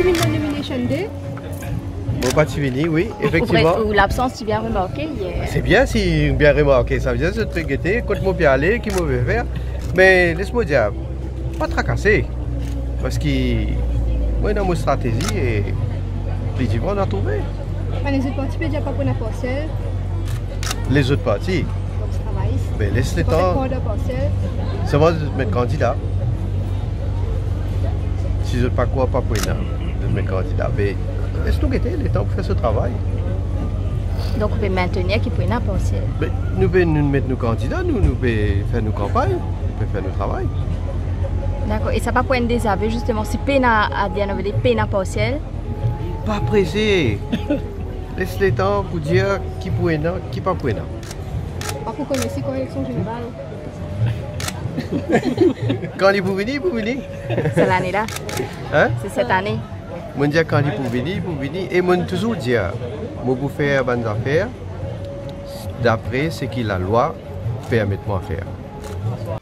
la nomination day. Mon parti fini, oui, effectivement. Ou, ou l'absence, tu bien remarqué. est- C'est bien si bien remarqué, ça veut dire que te fais guetter, quand je peux aller, qui mauvais faire. Mais laisse-moi dire, pas tracasser. Parce que moi, dans mon stratégie, et les on a trouvé. Mais les autres partis peuvent déjà pas prendre la parcelle. Les autres partis, Donc, mais laisse Pas faire temps, va de mettre candidat. Si je ne pas quoi, pas pour de mettre candidat. Mais laisse-nous guetter les temps pour faire ce travail? Donc, on peut maintenir qu'il peut n'importe Mais nous pouvons nous mettre nos candidats, nous, nous pouvons faire nos campagnes, nous pouvons faire notre travail. D'accord. Et ça pas pour un désaveu, justement, si peine à, dire, peine à partiel. Pas pressé. Laisse les temps pour dire qui non, qui pas non. Par contre, connaissez quand l'élection générale? Quand il peut venir. C'est l'année-là. Hein? C'est cette année. Moi dire quand il peut venir. Et moi toujours dire, moi pour faire bonnes affaires, d'après ce que la loi permet de faire.